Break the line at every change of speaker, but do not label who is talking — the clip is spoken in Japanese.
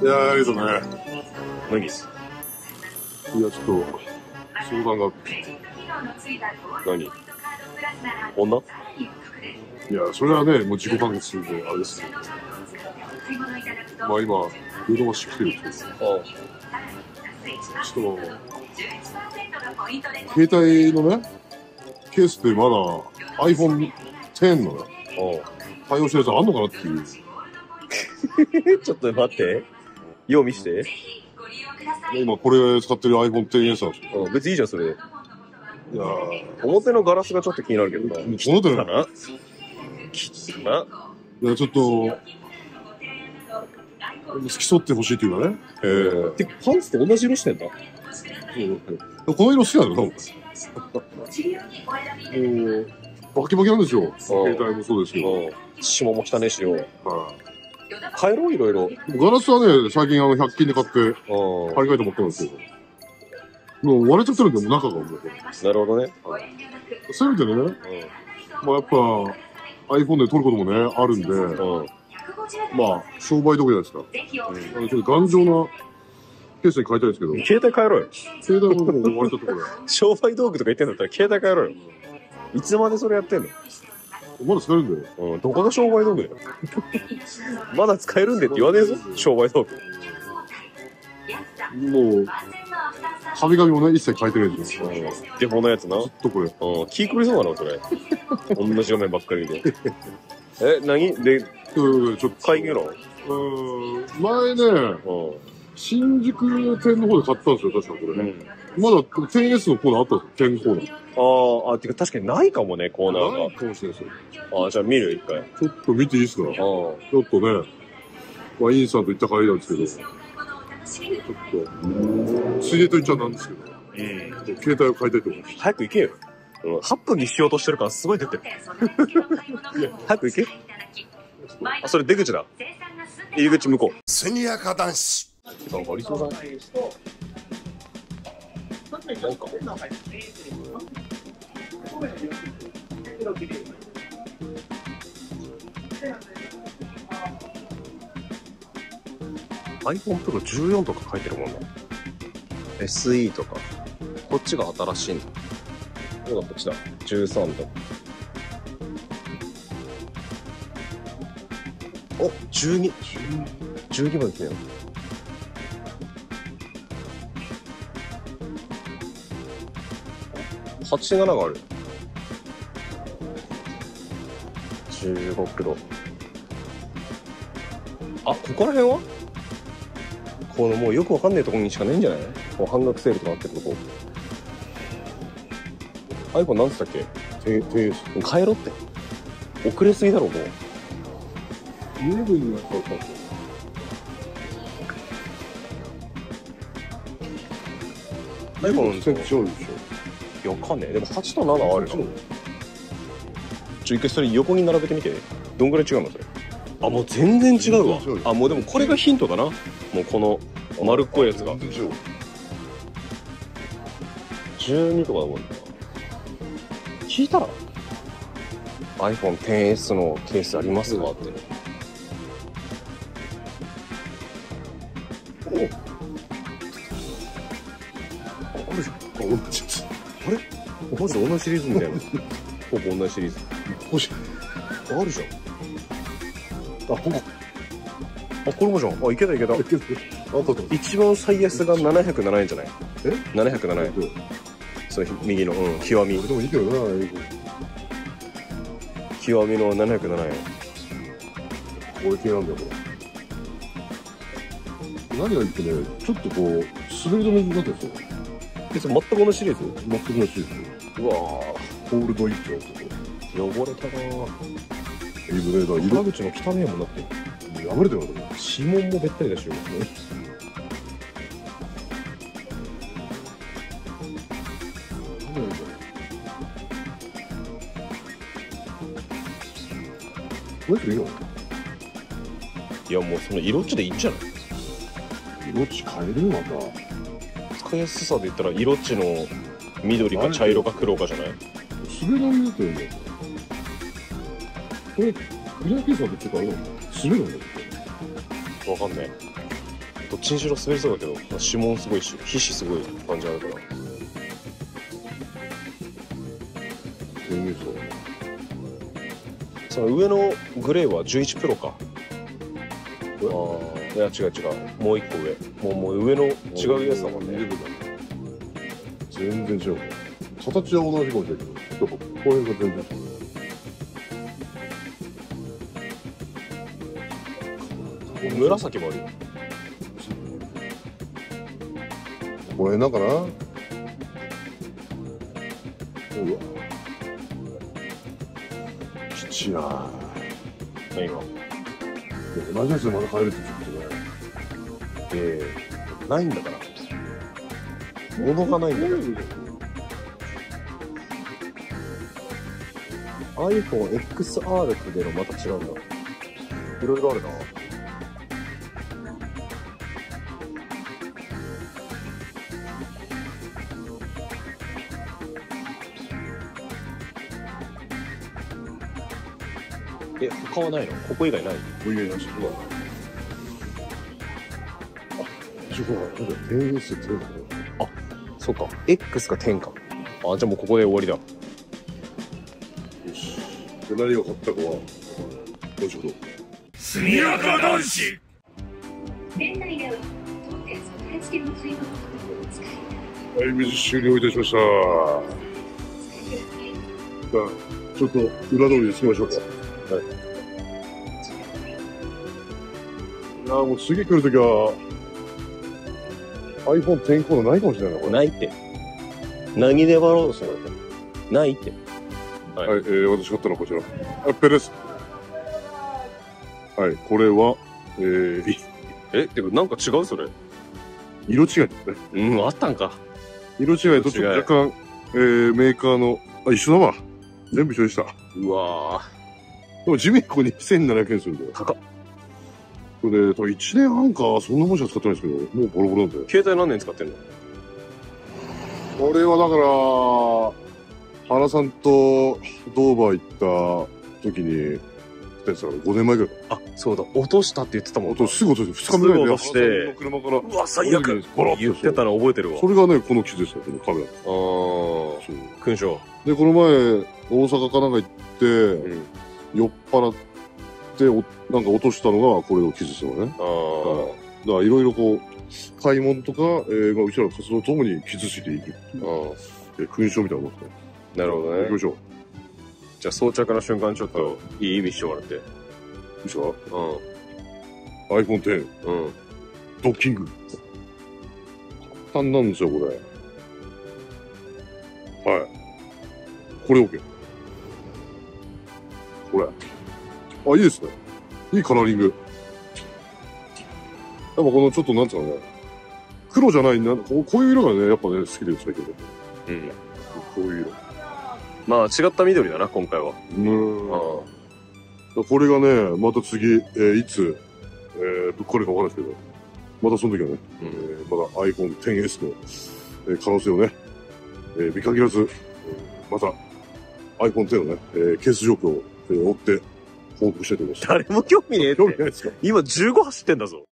いやー、ありがとうね。
何
いや、ちょっと、相談があって。
何？女？
いや、それはね、もう自己完結するんで、あれですけど。まあ今、フードがしてきてるってことで。
あ
ちょっと、携帯のね、ケースってまだ iPhone X のね、対応してるやつあんのかなっていう。
あ。ちょっと待って。よう見して。
で今これ使ってる iPhone XS なんですよ。
うん、別にいいじゃん、それで。
いやー
表のガラスがちょっと気になるけどな。
この手
かな？きついな。
いや、ちょっと、付き添ってほしいっていうかね。えー
てかパンツと同じ色してんだ。
そうこの色好きなの多分。もう、バキバキなんですよ。携帯もそうですけど。
うん。下も汚ねえしよ。
は
変えろ、いろいろ。
いガラスはね、最近あの、100均で買って、
うん。
張り替えて持ってるんですけど。もう割れちゃってるんで、もう中がもう。
なるほどね。
せめてね、まあやっぱ、iPhone で撮ることもね、あるんで、
うん。うん。
まあ、商売道具じゃないですか。あのちょっと頑丈なケースに変えたいんですけど、
携帯変えろよ。
携帯ももう割れちゃったこ
商売道具とか言ってんだったら携帯変えろよ。いつまでそれやってんの？
れ。まだ使えるんだよ。
うん。どこが商売道具だよ。まだ使えるんでって言わねえぞ。商売道具。
もう、壁紙もね、一切変えてないんですよ。
うん。デフォのやつな。
ずっとこれ。
うん。気狂いそうだな、それ。同じ画面ばっかりで。え、何？で、
うん、ちょっと。
会議の？
うん、前ね、
う
新宿店の方で買ったんですよ、確かこれ。
ん。
まだ 10S のコーナーあったんですよ、10コーナー。
ああ、あ、てか確かにないかもね、コーナ
ない
ー
かもしれないですよ。
が。あじゃあ見る、一回。
ちょっと見ていいですか？ち
あ
ょっとね、まあ、インさんと行った帰りなんですけど、ちょっと、ついでと言っちゃなんですけど、
うん。
携帯を変えたいと思います。
早く行けよ。うん、8分にしようとしてるからすごい出てる。早く行け。あ、それ出口だ。入り口向こう。
速やか男子
なんかありそうだね。なんか。iPhone Pro 14とか書いてるもんな。SE とか。こっちが新しいんだ。どうだこっちだ。13と。お、12。12まで来たよ。87がある。15キロ。あ、ここら辺は？このもうよくわかんないところにしかないんじゃない？こう半額セールとかなってるとこ。iPhone なんつったっけ？
て、て、
帰ろって。遅れすぎだろ、もう。
11になったんですよ。
iPhone
全然違うでしょ。
いや、わかんねえ。でも8と7あるな。ちょ、一回それ横に並べてみて。どんぐらい違うのそれ？あ、もう全然違うわ
全然違う。よ
あ、もうでもこれがヒントだな。もうこの丸っこいやつが。
全然違う。
12とかだもんな。聞いたら ?iPhone XS のケースありますか？って。マジで同じシリーズみたいな。ほぼ同じシリーズ。
欲しい。
あるじゃん。あ、ここ。あ、これもじゃん。あ、いけたいけた。
あったと。
一番最安が707円じゃない？
え
?707 円。それ右の、うん、極み。
でもいいけどな、英語。
極みの707円。
これ系なんだよ、これ。何がいいってね、ちょっとこう、滑り止めになってるんですよ。
え、それ全く同じシリーズ？
全く同じですよ。
うわ
ホールドイッチャーとか。
汚れたなぁ。
いいね、だから
裏口の汚ねえもんだって。
色、破れてるからね。
指紋もべったりだしよ。
何がいいんだろう。これいいよ。
いやもうその色っちでいいんじゃない？
色地変えるまた。
使いやすさで言ったら色っちの緑か茶色か黒かじゃない？
滑らんだったよね。これ、リラケースってちょっとあれな。
わかんないどっちにしろ滑りそうだけど指紋すごいし皮脂すごい感じあるから。
全然そう。
その上のグレーは11プロか。ああいや違う違う。もう一個上。もうもう上の違うやつだもんね
全然違う。形は同じかもしれないけど、やっぱここら辺が全然違う。
紫もあるよ
この辺な？んかな？うわ。きちいな
何が
同じやつでまだ帰るってちょっとね。
ええな？いんだから物がないんだから iPhoneXR っていうのまた違うんだ。いろいろあるな。え他はないの？ここ以外ない？
おいやいや、そこは。あ、そこは、なんか、天然水ってなんだろ
そうか X が10かあじゃあもうここで終わりだ
う。よし。で、何を買ったかは、後ほど。
速やか男子
店内では当店の水分を使い
はい、水終了いたしました。じゃあ、ちょっと裏通りで着きましょうか。はい。いやーもう次来るときは、iPhone X コーナーないかもしれないな、これ。
ないって何で粘ろうとしてるの？ないって
はい、えー、私買ったのはこちら。アッペです。はい、これは、えー、い
えてかなんか違うそれ
色違いですね。
うんあったんか
色違いとちょっと若干、えー、メーカーの、あ、一緒だわ。全部一緒でした。
うわ
でも地味にここに2700円するんだよ。
高っ
これで、多分1年半か、そんなもんしか使ってないんですけど、もうボロボロなんで。
携帯何年使ってんの？
これはだから、原さんとドーバー行った時に、使ってたから5年前ぐらい。
あそうだ。落としたって言ってたもん。
あとすぐ落として、2日目ぐらいで、
落として。
車から、
うわ最悪。言ってたの覚えてるわ。
それがね、この傷ですよ、このカメラ。
あ
そう。
あ勲章。
で、この前、大阪かなんか行って、
うん。
酔っ払ってお、なんか落としたのがこれの傷ですよね。
ああ
だからいろいろこう、買い物とか、えーまあ、うちらの活動ともに傷ついていく。
あ
えー勲章みたいなもんですね。
なるほどね
行きましょう。
じゃあ装着の瞬間ちょっといい意味してもらって
よいしょ？
う
iPhone X、
んうん
ドッキング。簡単なんですよ、これ。はい。これ OK。これ。あ、いいですね。いいカラーリング。やっぱこのちょっとなんつうかね、黒じゃないな、こうこういう色がね、やっぱね、好きで最近ね。
うん
こういう色。
まあ違った緑だな今回は
うん
あ
これがね、また次、えーいつ、えーぶっこれるかわかんないですけど、またその時はね、
うん
えーまだ iPhone XS の、えー可能性をね、えー見限らず、えーまた iPhone X のね、えーケース状況を、えー追って報告したいと思います。
誰も興味ねえって。
興味ないですか？
今15走ってんだぞ